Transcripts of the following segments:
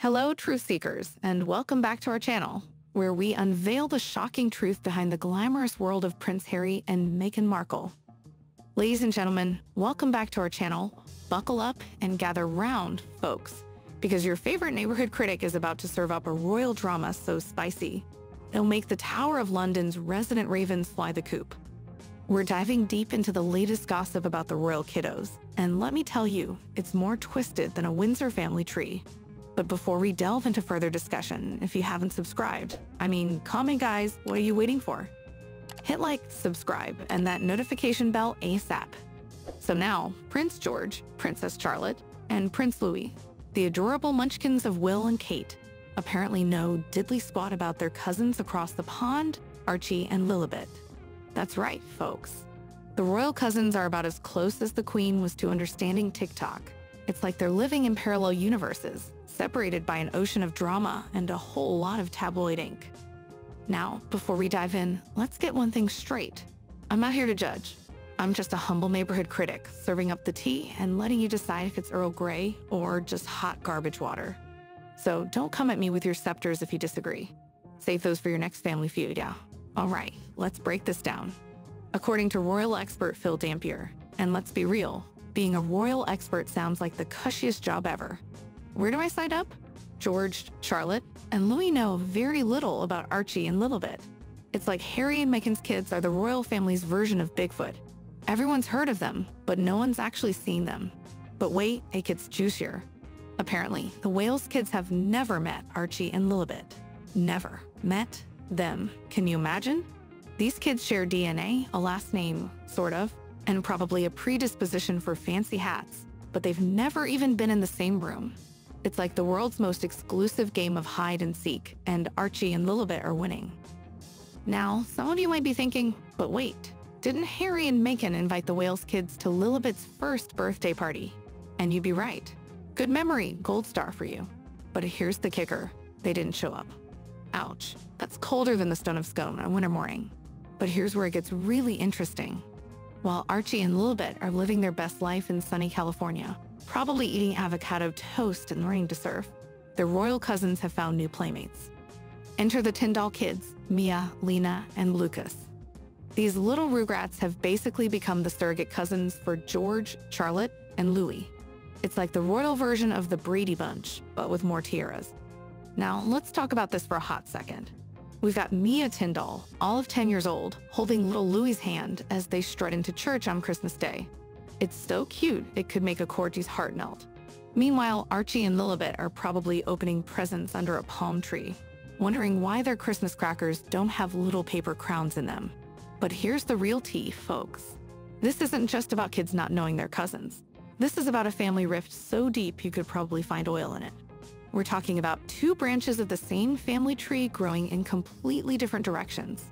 Hello, truth seekers, and welcome back to our channel, where we unveil the shocking truth behind the glamorous world of Prince Harry and Meghan Markle. Ladies and gentlemen, welcome back to our channel. Buckle up and gather round, folks, because your favorite neighborhood critic is about to serve up a royal drama so spicy, it'll make the Tower of London's resident ravens fly the coop. We're diving deep into the latest gossip about the royal kiddos, and let me tell you, it's more twisted than a Windsor family tree. But before we delve into further discussion, if you haven't subscribed, I mean, comment guys, what are you waiting for? Hit like, subscribe, and that notification bell ASAP. So now, Prince George, Princess Charlotte, and Prince Louis, the adorable munchkins of Will and Kate, apparently know diddly squat about their cousins across the pond, Archie and Lilibet. That's right, folks. The royal cousins are about as close as the queen was to understanding TikTok. It's like they're living in parallel universes, separated by an ocean of drama and a whole lot of tabloid ink. Now, before we dive in, let's get one thing straight. I'm not here to judge. I'm just a humble neighborhood critic, serving up the tea and letting you decide if it's Earl Grey or just hot garbage water. So don't come at me with your scepters if you disagree. Save those for your next family feud, yeah. All right, let's break this down. According to royal expert Phil Dampier, and let's be real, being a royal expert sounds like the cushiest job ever. Where do I sign up? George, Charlotte, and Louis know very little about Archie and Lilibet. It's like Harry and Meghan's kids are the royal family's version of Bigfoot. Everyone's heard of them, but no one's actually seen them. But wait, it gets juicier. Apparently, the Wales kids have never met Archie and Lilibet. Never met them. Can you imagine? These kids share DNA, a last name, sort of, and probably a predisposition for fancy hats, but they've never even been in the same room. It's like the world's most exclusive game of hide and seek, and Archie and Lilibet are winning. Now, some of you might be thinking, but wait, didn't Harry and Meghan invite the Wales kids to Lilibet's first birthday party? And you'd be right. Good memory, gold star for you. But here's the kicker, they didn't show up. Ouch, that's colder than the Stone of Scone on a winter morning. But here's where it gets really interesting. While Archie and Lilibet are living their best life in sunny California, probably eating avocado toast and learning to surf, their royal cousins have found new playmates. Enter the Tindall kids, Mia, Lena, and Lucas. These little rugrats have basically become the surrogate cousins for George, Charlotte, and Louis. It's like the royal version of the Brady Bunch, but with more tiaras. Now, let's talk about this for a hot second. We've got Mia Tindall, all of 10 years old, holding little Louis's hand as they strut into church on Christmas Day. It's so cute, it could make a Corgi's heart melt. Meanwhile, Archie and Lilibet are probably opening presents under a palm tree, wondering why their Christmas crackers don't have little paper crowns in them. But here's the real tea, folks. This isn't just about kids not knowing their cousins. This is about a family rift so deep you could probably find oil in it. We're talking about two branches of the same family tree growing in completely different directions.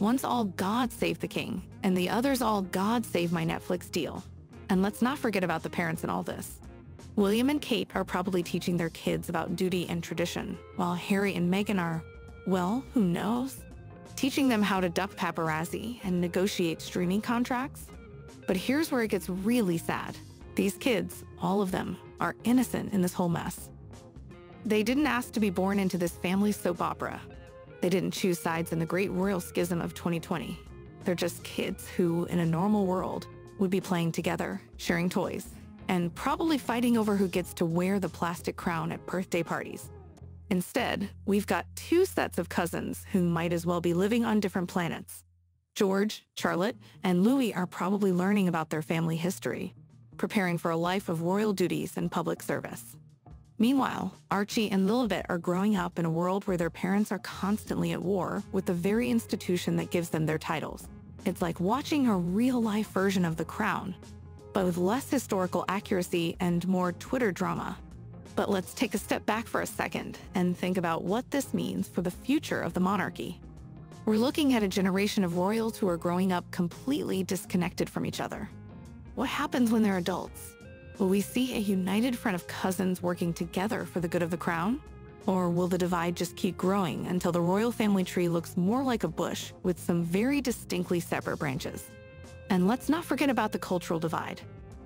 One's all God save the king, and the other's all God save my Netflix deal. And let's not forget about the parents in all this. William and Kate are probably teaching their kids about duty and tradition, while Harry and Meghan are, well, who knows? Teaching them how to duck paparazzi and negotiate streaming contracts. But here's where it gets really sad. These kids, all of them, are innocent in this whole mess. They didn't ask to be born into this family soap opera. They didn't choose sides in the great royal schism of 2020. They're just kids who, in a normal world, would be playing together, sharing toys, and probably fighting over who gets to wear the plastic crown at birthday parties. Instead, we've got two sets of cousins who might as well be living on different planets. George, Charlotte, and Louis are probably learning about their family history, preparing for a life of royal duties and public service. Meanwhile, Archie and Lilibet are growing up in a world where their parents are constantly at war with the very institution that gives them their titles. It's like watching a real-life version of The Crown, but with less historical accuracy and more Twitter drama. But let's take a step back for a second and think about what this means for the future of the monarchy. We're looking at a generation of royals who are growing up completely disconnected from each other. What happens when they're adults? Will we see a united front of cousins working together for the good of the crown? Or will the divide just keep growing until the royal family tree looks more like a bush with some very distinctly separate branches? And let's not forget about the cultural divide.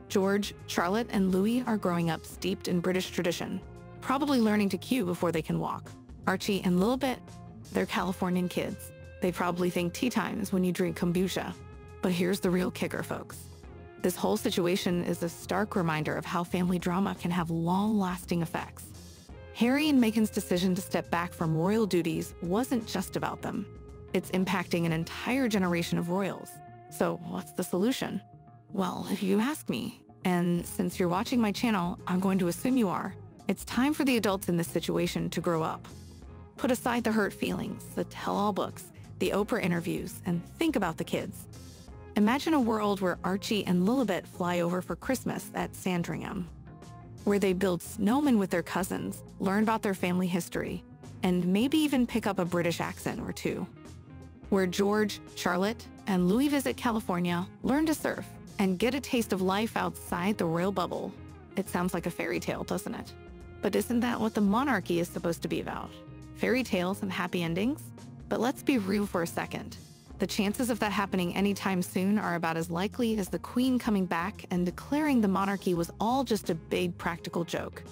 George, Charlotte, and Louis are growing up steeped in British tradition, probably learning to queue before they can walk. Archie and Lilibet, they're Californian kids. They probably think tea time is when you drink kombucha. But here's the real kicker, folks. This whole situation is a stark reminder of how family drama can have long-lasting effects. Harry and Meghan's decision to step back from royal duties wasn't just about them. It's impacting an entire generation of royals. So what's the solution? Well, if you ask me, and since you're watching my channel, I'm going to assume you are, it's time for the adults in this situation to grow up. Put aside the hurt feelings, the tell-all books, the Oprah interviews, and think about the kids. Imagine a world where Archie and Lilibet fly over for Christmas at Sandringham, where they build snowmen with their cousins, learn about their family history, and maybe even pick up a British accent or two. Where George, Charlotte, and Louis visit California, learn to surf, and get a taste of life outside the royal bubble. It sounds like a fairy tale, doesn't it? But isn't that what the monarchy is supposed to be about? Fairy tales and happy endings? But let's be real for a second. The chances of that happening anytime soon are about as likely as the Queen coming back and declaring the monarchy was all just a big practical joke.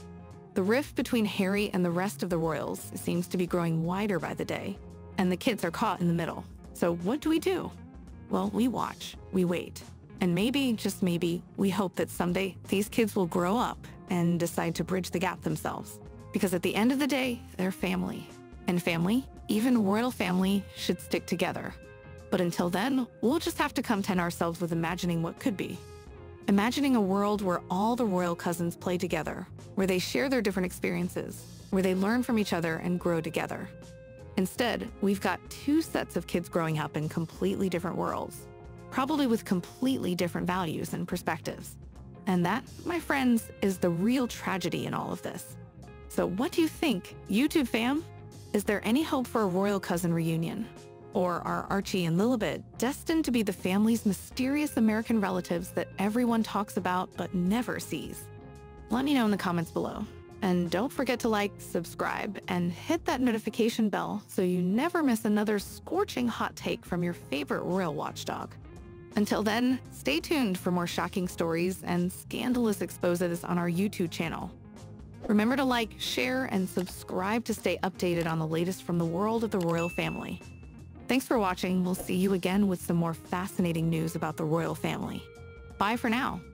The rift between Harry and the rest of the royals seems to be growing wider by the day, and the kids are caught in the middle. So what do we do? Well, we watch, we wait, and maybe, just maybe, we hope that someday these kids will grow up and decide to bridge the gap themselves. Because at the end of the day, they're family. And family, even royal family, should stick together. But until then, we'll just have to content ourselves with imagining what could be. Imagining a world where all the royal cousins play together, where they share their different experiences, where they learn from each other and grow together. Instead, we've got two sets of kids growing up in completely different worlds, probably with completely different values and perspectives. And that, my friends, is the real tragedy in all of this. So what do you think, YouTube fam? Is there any hope for a royal cousin reunion? Or are Archie and Lilibet destined to be the family's mysterious American relatives that everyone talks about but never sees? Let me know in the comments below. And don't forget to like, subscribe, and hit that notification bell so you never miss another scorching hot take from your favorite royal watchdog. Until then, stay tuned for more shocking stories and scandalous exposes on our YouTube channel. Remember to like, share, and subscribe to stay updated on the latest from the world of the royal family. Thanks for watching. We'll see you again with some more fascinating news about the royal family. Bye for now.